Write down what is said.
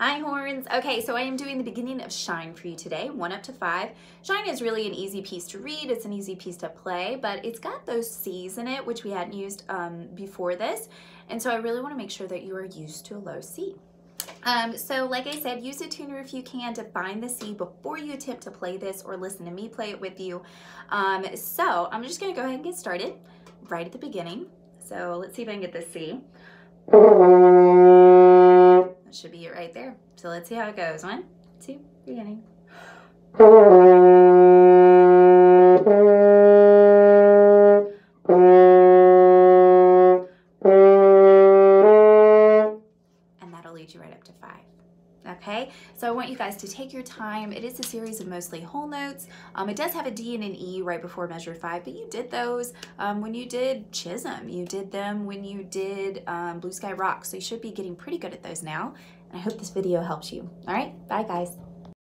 Hi horns. Okay, so I am doing the beginning of Shine for you today, one up to five. Shine is really an easy piece to read, it's an easy piece to play, but it's got those C's in it, which we hadn't used um, before this. And so I really wanna make sure that you are used to a low C. Um, so like I said, use a tuner if you can to find the C before you attempt to play this or listen to me play it with you. Um, so I'm just gonna go ahead and get started right at the beginning. So let's see if I can get the C. That should be it right there. So let's see how it goes. One, two, beginning. And that'll lead you right up to five. Okay, so I want you guys to take your time. It is a series of mostly whole notes. Um, it does have a D and an E right before measure five, but you did those um, when you did Chisholm. You did them when you did um, Blue Sky Rock. So you should be getting pretty good at those now. And I hope this video helps you. All right, bye guys.